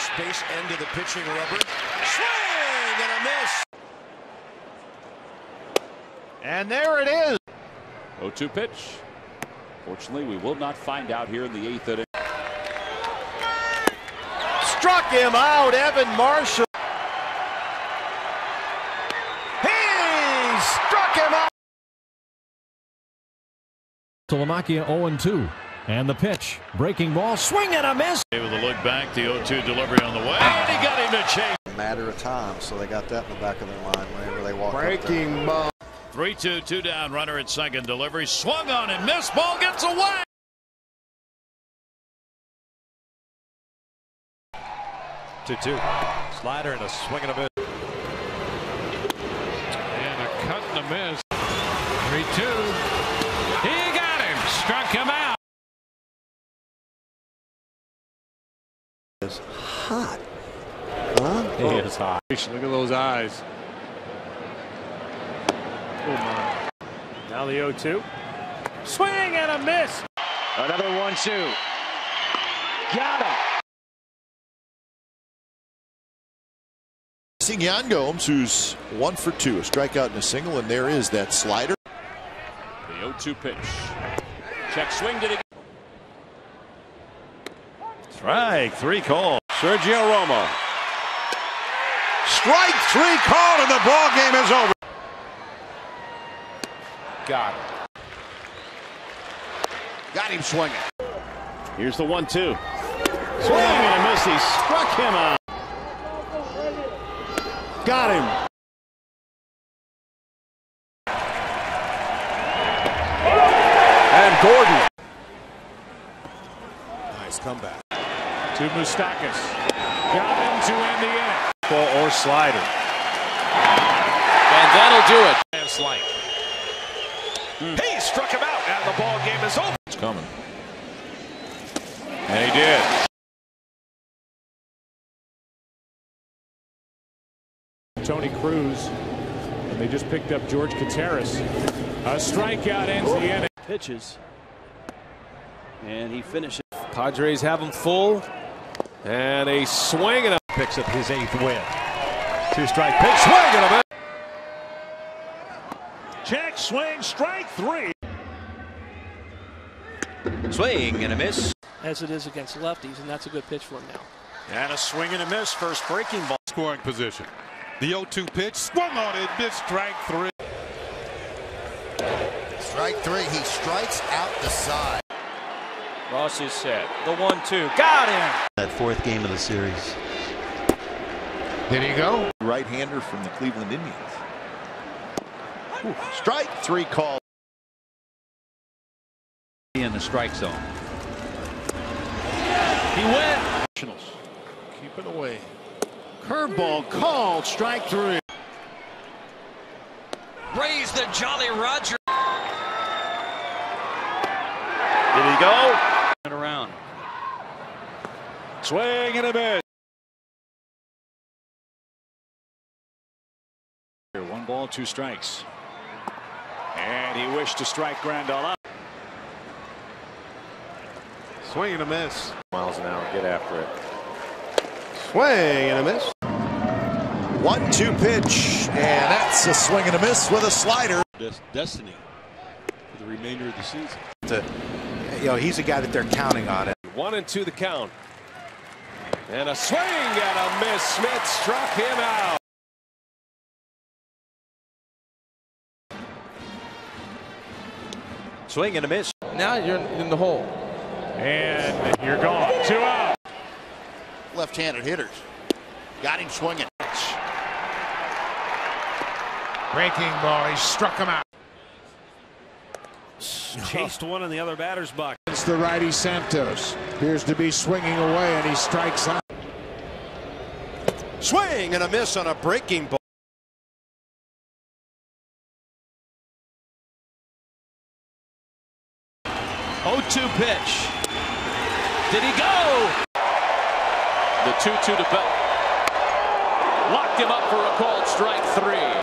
first base end of the pitching rubber. Swing and a miss. And there it is. 0-2 pitch. Fortunately, we will not find out here in the eighth inning. Struck him out, Evan Marshall. He struck him out. Saltalamacchia 0-2. And the pitch. Breaking ball. Swing and a miss. Able to look back. The 0-2 delivery on the way. And he got him to chase. matter of time, so they got that in the back of their mind whenever they walk Breaking ball. 3-2, two down. Runner at second. Delivery swung on and missed. Ball gets away. Two two. Slider and a swing and a miss. And a cut and a miss. 3 2. He got him. Struck him out. Hot. Huh? He is hot. Look at those eyes. Oh my. Now the 0 2. Swing and a miss. Another 1 2. Got him. Seeing Yan Gomes, who's one for two, a strikeout and a single, and there is that slider. The 0-2 pitch. Check swing. Did he? Strike three call. Sergio Romo. Strike three called, and the ball game is over. Got it. Got him swinging. Here's the one two. Swing and a miss. He struck him out. Got him. And Gordon. Nice comeback. To Moustakas. Got him to end the inning. Ball or slider. And that'll do it. And Slight. He struck him out, and the ball game is over. It's coming. And he did. Tony Cruz. And they just picked up George Kottaras. A strikeout ends the inning. pitches. And he finishes. Padres have him full. And a swing and a picks up his eighth win. Two strike pitch, swing and a miss. Check, swing, strike three. Swing and a miss. As it is against lefties, and that's a good pitch for him now. And a swing and a miss, first breaking ball. Scoring position. The 0 2 pitch. Swung on it. Missed strike three. Strike three. He strikes out the side. Ross is set. The 1 2. Got him. That fourth game of the series. There he go? Right-hander from the Cleveland Indians. Ooh, strike three call. In the strike zone. He went. Keep it away. Curveball called, strike three. Raise the Jolly Roger. Did he go? Around. Swing and a miss. One ball, two strikes. And he wished to strike Grandal out. Swing and a miss. Miles an hour, get after it. Swing and a miss. One-two pitch, and that's a swing and a miss with a slider. Destiny for the remainder of the season. You know, he's a guy that they're counting on it. One and two the count. And a swing and a miss. Smith struck him out. Swing and a miss. Now you're in the hole. And you're gone. Two out. Left-handed hitters. Got him swinging. Breaking ball. He struck him out. Chased one in the other batter's box. It's the righty Santos. Appears to be swinging away, and he strikes out. Swing and a miss on a breaking ball. Oh, 2 pitch. Did he go? The 2-2 to Bell. Locked him up for a called strike three.